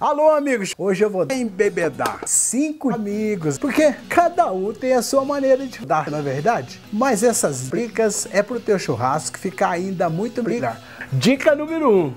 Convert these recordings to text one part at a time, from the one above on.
Alô, amigos! Hoje eu vou embebedar cinco amigos, porque cada um tem a sua maneira de dar, na é verdade? Mas essas dicas é pro teu churrasco ficar ainda muito melhor. Dica número um.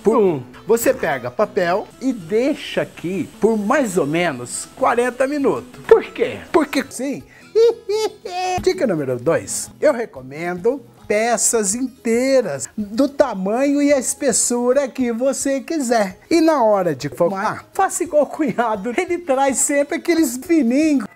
Por um, você pega papel e deixa aqui por mais ou menos 40 minutos. Por quê? Porque sim. Dica número 2. Eu recomendo peças inteiras, do tamanho e a espessura que você quiser. E na hora de formar, faça igual o cunhado, ele traz sempre aqueles fininhos.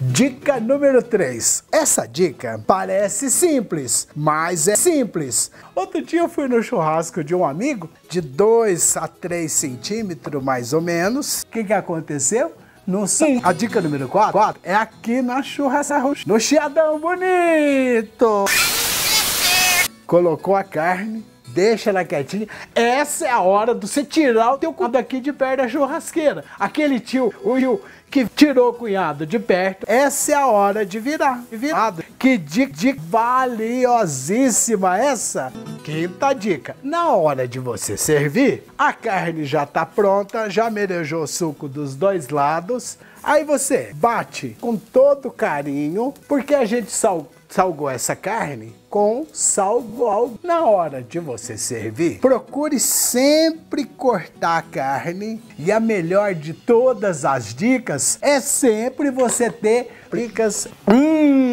Dica número 3. Essa dica parece simples, mas é simples. Outro dia eu fui no churrasco de um amigo, de 2 a 3 centímetros mais ou menos. O que, que aconteceu? No A dica número 4 é aqui na churrasca no chiadão bonito. Colocou a carne, deixa ela quietinha. Essa é a hora de você tirar o teu cu daqui de perto da churrasqueira. Aquele tio, o Will, que tirou o cunhado de perto. Essa é a hora de virar. Virado. Que dica valiosíssima essa. Quinta dica. Na hora de você servir, a carne já está pronta, já merejou o suco dos dois lados. Aí você bate com todo carinho, porque a gente sal, salgou essa carne com sal. Na hora de você servir, procure sempre cortar a carne e a melhor de todas as dicas é sempre você ter dicas hum,